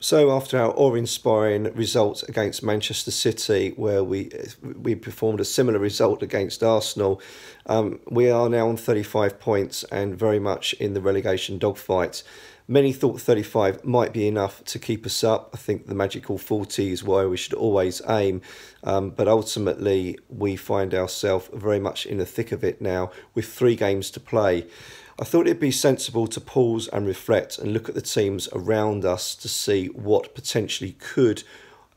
So after our awe-inspiring result against Manchester City, where we we performed a similar result against Arsenal, um, we are now on 35 points and very much in the relegation dogfight. Many thought 35 might be enough to keep us up. I think the magical 40 is where we should always aim. Um, but ultimately, we find ourselves very much in the thick of it now with three games to play. I thought it'd be sensible to pause and reflect and look at the teams around us to see what potentially could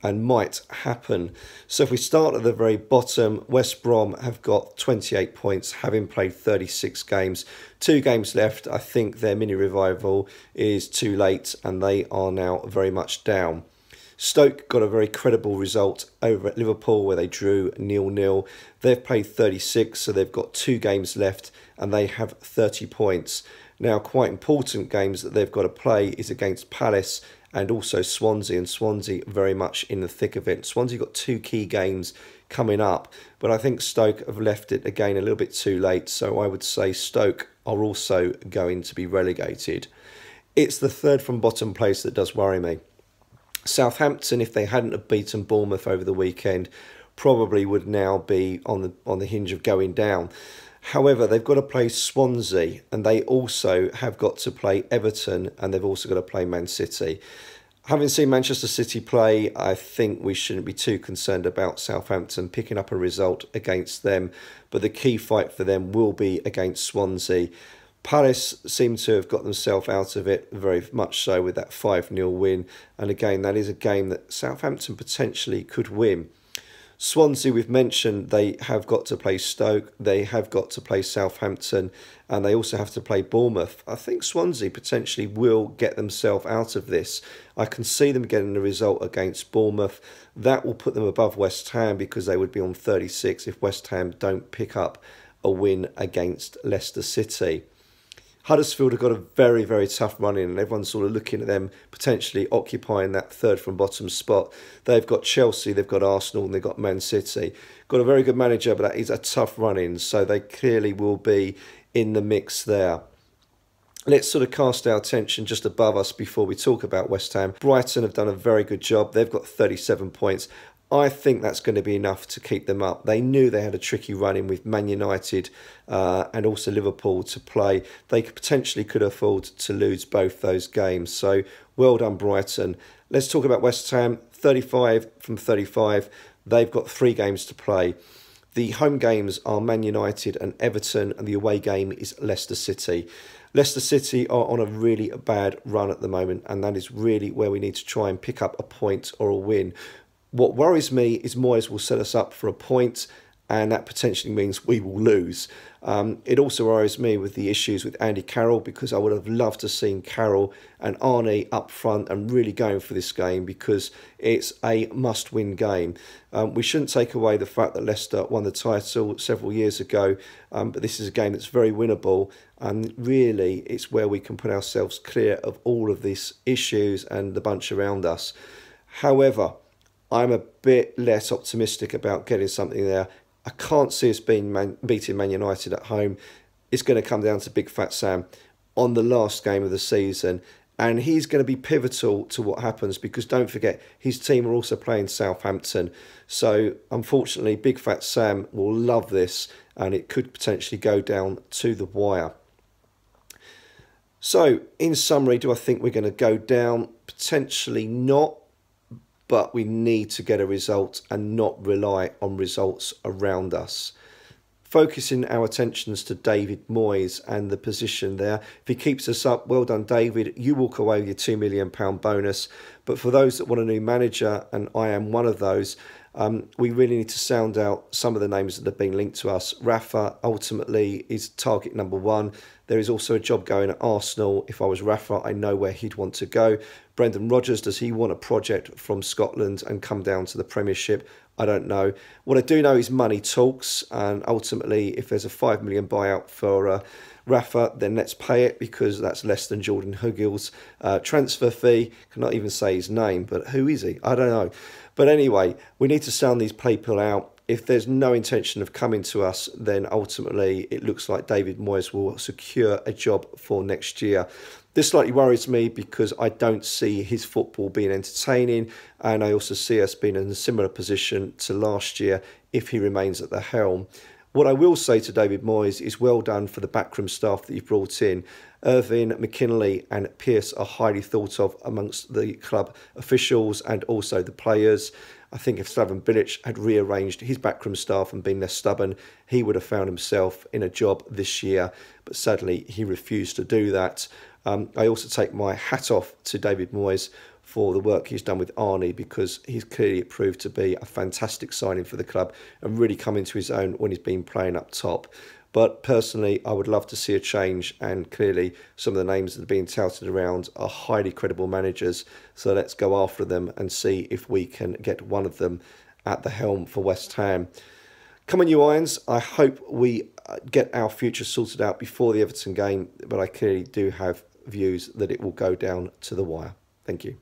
and might happen. So if we start at the very bottom, West Brom have got 28 points, having played 36 games. Two games left. I think their mini revival is too late and they are now very much down. Stoke got a very credible result over at Liverpool where they drew nil-nil. They've played 36, so they've got two games left and they have 30 points. Now, quite important games that they've got to play is against Palace and also Swansea, and Swansea very much in the thick of it. Swansea got two key games coming up, but I think Stoke have left it again a little bit too late, so I would say Stoke are also going to be relegated. It's the third from bottom place that does worry me. Southampton, if they hadn't have beaten Bournemouth over the weekend, probably would now be on the on the hinge of going down. However, they've got to play Swansea and they also have got to play Everton and they've also got to play Man City. Having seen Manchester City play, I think we shouldn't be too concerned about Southampton picking up a result against them. But the key fight for them will be against Swansea. Palace seem to have got themselves out of it very much so with that 5 0 win. And again, that is a game that Southampton potentially could win. Swansea, we've mentioned they have got to play Stoke, they have got to play Southampton, and they also have to play Bournemouth. I think Swansea potentially will get themselves out of this. I can see them getting a result against Bournemouth. That will put them above West Ham because they would be on 36 if West Ham don't pick up a win against Leicester City. Huddersfield have got a very, very tough run in, and everyone's sort of looking at them potentially occupying that third from bottom spot. They've got Chelsea, they've got Arsenal, and they've got Man City. Got a very good manager, but that is a tough run in, so they clearly will be in the mix there. Let's sort of cast our attention just above us before we talk about West Ham. Brighton have done a very good job. They've got 37 points. I think that's going to be enough to keep them up. They knew they had a tricky run in with Man United uh, and also Liverpool to play. They potentially could afford to lose both those games. So well done, Brighton. Let's talk about West Ham. 35 from 35. They've got three games to play. The home games are Man United and Everton, and the away game is Leicester City. Leicester City are on a really bad run at the moment, and that is really where we need to try and pick up a point or a win. What worries me is Moyes will set us up for a point and that potentially means we will lose. Um, it also worries me with the issues with Andy Carroll because I would have loved to seen Carroll and Arnie up front and really going for this game because it's a must-win game. Um, we shouldn't take away the fact that Leicester won the title several years ago, um, but this is a game that's very winnable and really it's where we can put ourselves clear of all of these issues and the bunch around us. However, I'm a bit less optimistic about getting something there. I can't see us being man, beating Man United at home. It's going to come down to Big Fat Sam on the last game of the season. And he's going to be pivotal to what happens because don't forget, his team are also playing Southampton. So, unfortunately, Big Fat Sam will love this and it could potentially go down to the wire. So, in summary, do I think we're going to go down? Potentially not but we need to get a result and not rely on results around us. Focusing our attentions to David Moyes and the position there. If he keeps us up, well done, David. You walk away with your £2 million bonus. But for those that want a new manager, and I am one of those, um, we really need to sound out some of the names that have been linked to us. Rafa ultimately is target number one. There is also a job going at Arsenal. If I was Rafa, I know where he'd want to go. Brendan Rodgers, does he want a project from Scotland and come down to the Premiership? I don't know. What I do know is money talks, and ultimately, if there's a five million buyout for uh, Rafa, then let's pay it because that's less than Jordan Hugill's uh, transfer fee. Cannot even say his name, but who is he? I don't know. But anyway, we need to sound these people out. If there's no intention of coming to us, then ultimately it looks like David Moyes will secure a job for next year. This slightly worries me because I don't see his football being entertaining, and I also see us being in a similar position to last year if he remains at the helm. What I will say to David Moyes is well done for the backroom staff that you've brought in. Irvine, McKinlay, and Pearce are highly thought of amongst the club officials and also the players. I think if Slaven Bilic had rearranged his backroom staff and been less stubborn, he would have found himself in a job this year. But sadly, he refused to do that. Um, I also take my hat off to David Moyes for the work he's done with Arnie because he's clearly proved to be a fantastic signing for the club and really come into his own when he's been playing up top. But personally, I would love to see a change, and clearly, some of the names that are being touted around are highly credible managers. So let's go after them and see if we can get one of them at the helm for West Ham. Come on, you Irons. I hope we uh, get our future sorted out before the Everton game, but I clearly do have views that it will go down to the wire. Thank you.